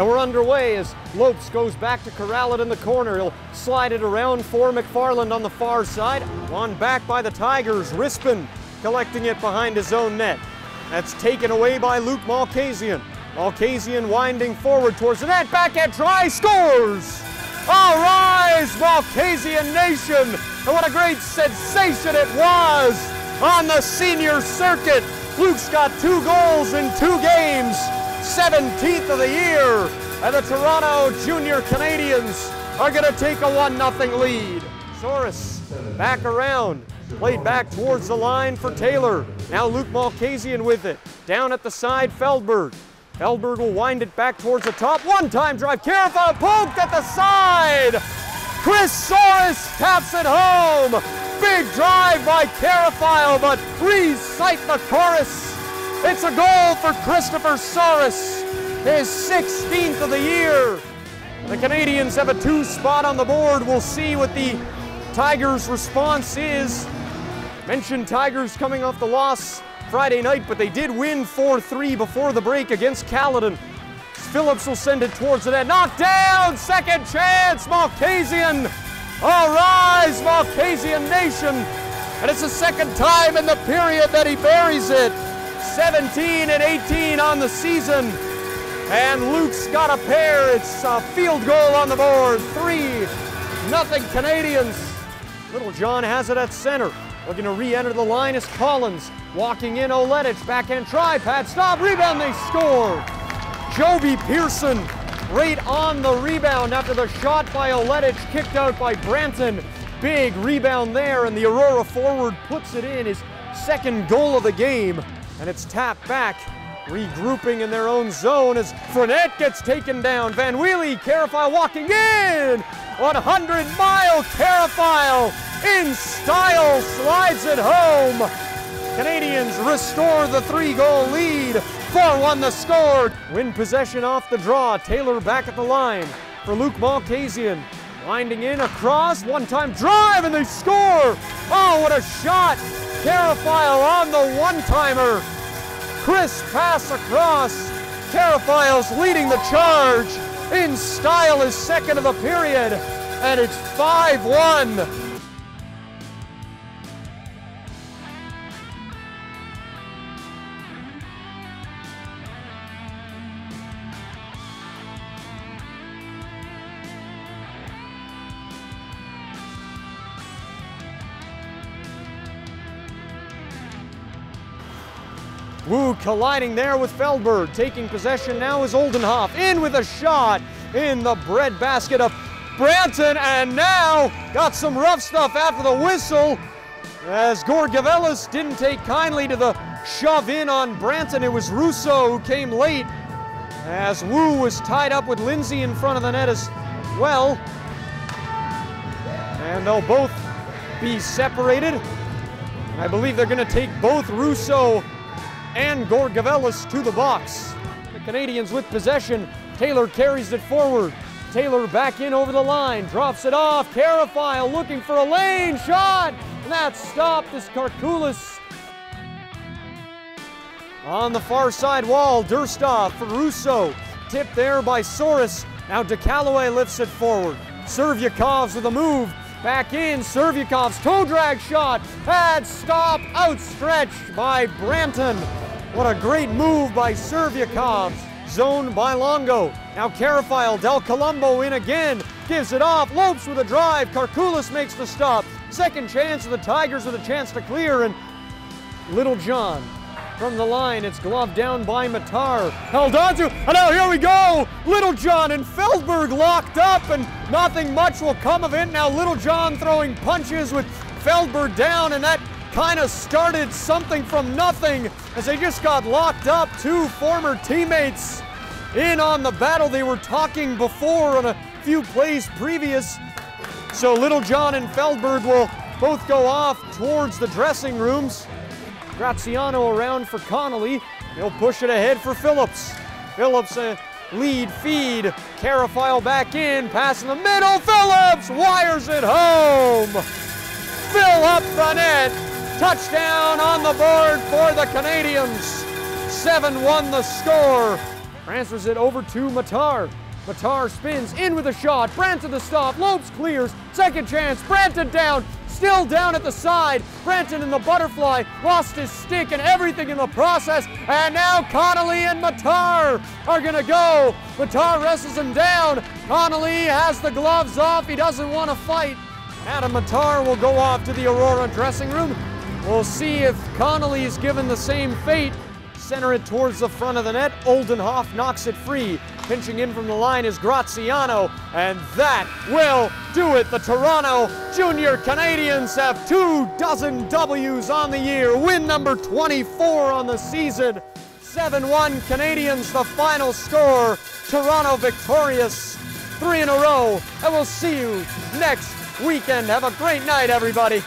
And we're underway as Lopes goes back to corral it in the corner. He'll slide it around for McFarland on the far side. Won back by the Tigers. Rispin collecting it behind his own net. That's taken away by Luke Malkasian. Malkasian winding forward towards the net. Back at try, scores! All rise, Malkasian Nation! And what a great sensation it was on the senior circuit. Luke's got two goals in two games. 17th of the year, and the Toronto Junior Canadiens are going to take a 1-0 lead. Soros back around, played back towards the line for Taylor. Now Luke Malkasian with it. Down at the side, Feldberg. Feldberg will wind it back towards the top. One-time drive, Carafile poked at the side. Chris Soros taps it home. Big drive by Carafile, but please recite the chorus it's a goal for Christopher Soros, his 16th of the year. The Canadiens have a two spot on the board. We'll see what the Tigers' response is. Mentioned Tigers coming off the loss Friday night, but they did win 4-3 before the break against Caledon. Phillips will send it towards the net. Knocked down! Second chance! Malkasian! Arise, rise, Malkasian Nation! And it's the second time in the period that he buries it. 17 and 18 on the season. And Luke's got a pair. It's a field goal on the board. Three, nothing Canadiens. Little John has it at center. Looking to re-enter the line is Collins. Walking in Oledich, backhand try, pad stop, rebound, they score. Joby Pearson right on the rebound after the shot by Oledich, kicked out by Branton. Big rebound there, and the Aurora forward puts it in, his second goal of the game and it's tapped back. Regrouping in their own zone as Fournette gets taken down. Van Wheely, Carafile walking in. 100 mile Carafile in style slides it home. Canadiens restore the three goal lead. 4-1 the score. Win possession off the draw. Taylor back at the line for Luke Malkasian. Winding in across, one-time drive, and they score! Oh, what a shot! Carafile on the one-timer. Chris pass across. Carafile's leading the charge. In style is second of the period. And it's 5-1. Wu colliding there with Feldberg. Taking possession now is Oldenhoff. In with a shot in the bread basket of Branton. And now got some rough stuff after the whistle. As Gorgavelis didn't take kindly to the shove in on Branton. It was Russo who came late. As Wu was tied up with Lindsay in front of the net as well. And they'll both be separated. I believe they're going to take both Russo and Gorgavelis to the box. The Canadiens with possession. Taylor carries it forward. Taylor back in over the line, drops it off. Carafile looking for a lane shot. And that stopped as Karkulis. On the far side wall, Durstov for Russo. Tipped there by Soros. Now DeCalloway lifts it forward. Serviakovs with a move. Back in, Serviakov's toe drag shot. Had stop outstretched by Branton. What a great move by Serviakov. Zone by Longo. Now Carafile, Del Colombo in again. Gives it off. Lopes with a drive. Karkulis makes the stop. Second chance of the Tigers with a chance to clear. And Little John from the line. It's gloved down by Matar. Held onto. And now here we go. Little John and Feldberg locked up, and nothing much will come of it. Now Little John throwing punches with Feldberg down, and that kind of started something from nothing as they just got locked up. Two former teammates in on the battle. They were talking before on a few plays previous. So Little John and Feldberg will both go off towards the dressing rooms. Graziano around for Connolly. He'll push it ahead for Phillips. Phillips a lead feed. Carafile back in, pass in the middle. Phillips wires it home. Fill up the net. Touchdown on the board for the Canadiens. 7-1 the score. transfers it over to Matar. Matar spins in with a shot. Branton to the stop. Lopes clears. Second chance. Branton down. Still down at the side. Branton in the butterfly lost his stick and everything in the process. And now Connolly and Matar are going to go. Matar wrestles him down. Connolly has the gloves off. He doesn't want to fight. Adam Matar will go off to the Aurora dressing room. We'll see if Connolly is given the same fate. Center it towards the front of the net. Oldenhoff knocks it free. Pinching in from the line is Graziano, and that will do it. The Toronto Junior Canadiens have two dozen W's on the year. Win number 24 on the season. 7-1 Canadiens, the final score. Toronto victorious. Three in a row, and we'll see you next weekend. Have a great night, everybody.